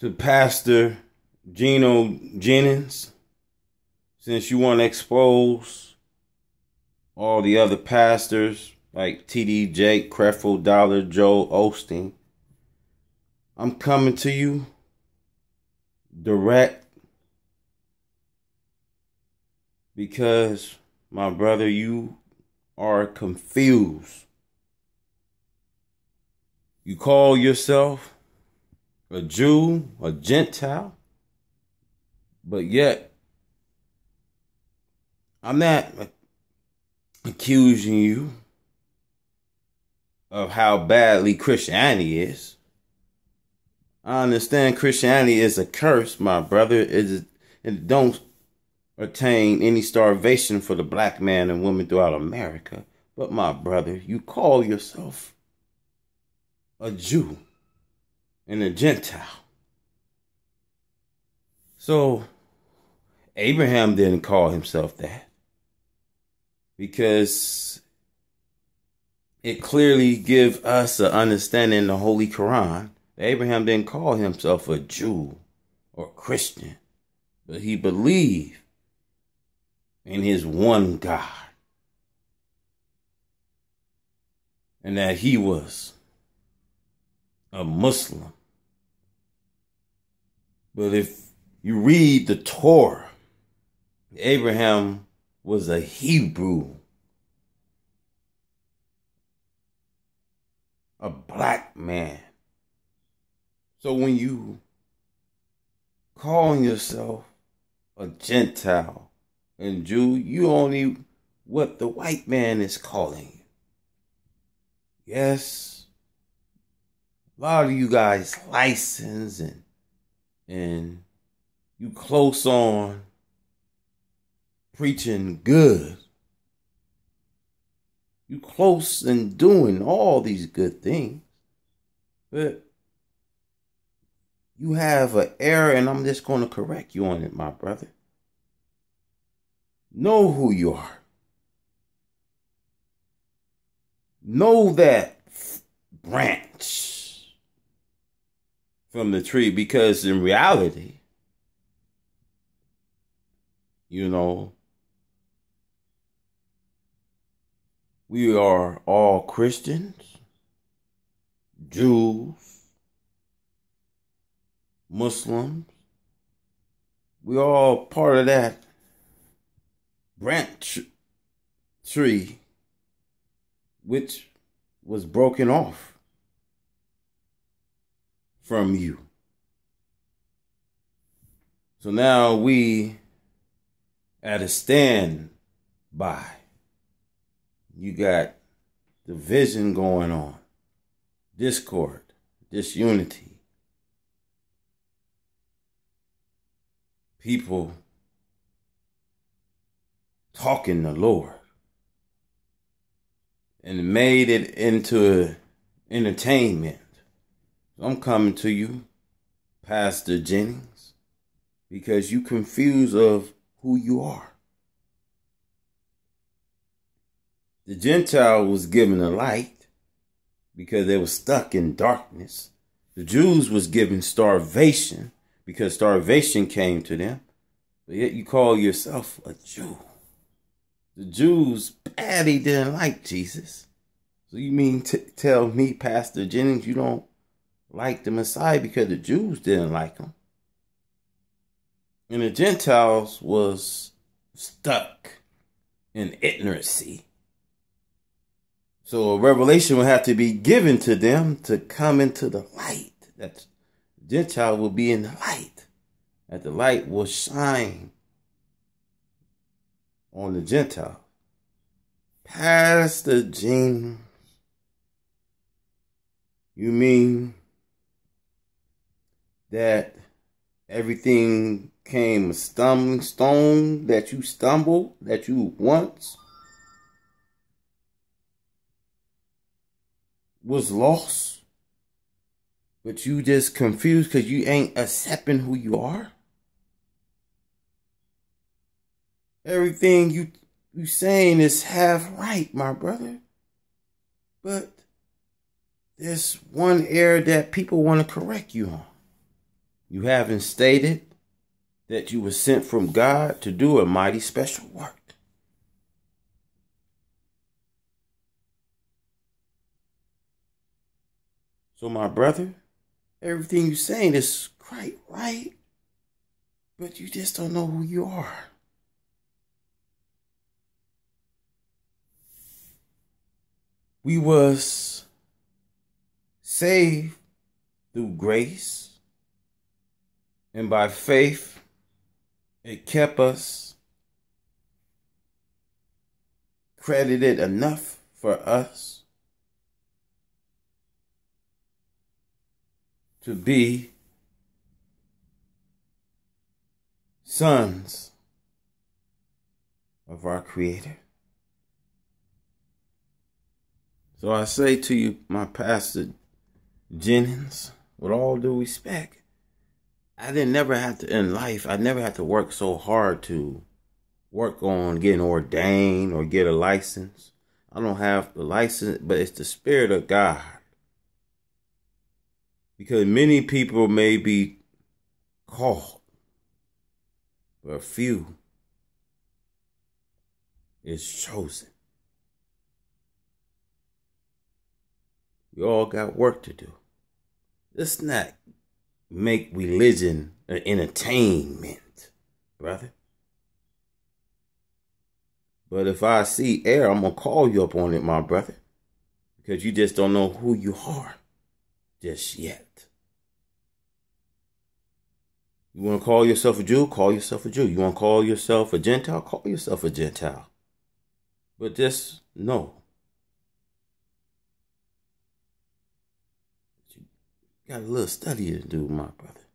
to Pastor Gino Jennings, since you want to expose all the other pastors like TD Jake, Creflo Dollar, Joe Osteen, I'm coming to you direct because, my brother, you are confused. You call yourself a Jew, a Gentile, but yet I'm not accusing you of how badly Christianity is. I understand Christianity is a curse, my brother. It, is, it don't attain any salvation for the black man and woman throughout America. But my brother, you call yourself a Jew and a Gentile. So Abraham didn't call himself that because it clearly gives us an understanding in the Holy Quran. Abraham didn't call himself a Jew or Christian, but he believed in his one God. And that he was a Muslim. But if you read the Torah, Abraham was a Hebrew, a black man. So when you calling yourself a Gentile and Jew, you only what the white man is calling you. Yes, a lot of you guys license and and you close on preaching good. You close in doing all these good things. But you have an error, and I'm just going to correct you on it, my brother. Know who you are. Know that branch from the tree because in reality, you know, we are all Christians, Jews, Muslims. We all part of that branch tree which was broken off from you. So now we at a stand by. You got division going on, discord, disunity. People talking the Lord and made it into entertainment I'm coming to you, Pastor Jennings, because you confused of who you are. The Gentile was given a light because they were stuck in darkness. The Jews was given salvation because salvation came to them. But yet you call yourself a Jew. The Jews badly didn't like Jesus. So you mean to tell me, Pastor Jennings, you don't like the Messiah because the Jews didn't like him. And the Gentiles was stuck in ignorancy. So a revelation would have to be given to them to come into the light. That the Gentile will be in the light. That the light will shine on the Gentile. Pastor James, you mean that everything came a stumbling stone, that you stumbled, that you once was lost, but you just confused because you ain't accepting who you are? Everything you you saying is half right, my brother. But there's one error that people want to correct you on. You haven't stated that you were sent from God to do a mighty special work. So, my brother, everything you're saying is quite right, but you just don't know who you are. We was saved through grace and by faith it kept us credited enough for us to be sons of our Creator. So I say to you, my pastor Jennings, with all due respect, I didn't never have to in life. I never had to work so hard to work on getting ordained or get a license. I don't have the license, but it's the spirit of God. Because many people may be called, but a few is chosen. We all got work to do. Let's not make religion an entertainment, brother. But if I see air, I'm going to call you up on it, my brother. Because you just don't know who you are just yet. You want to call yourself a Jew? Call yourself a Jew. You want to call yourself a Gentile? Call yourself a Gentile. But just know Got a little study to do, my brother.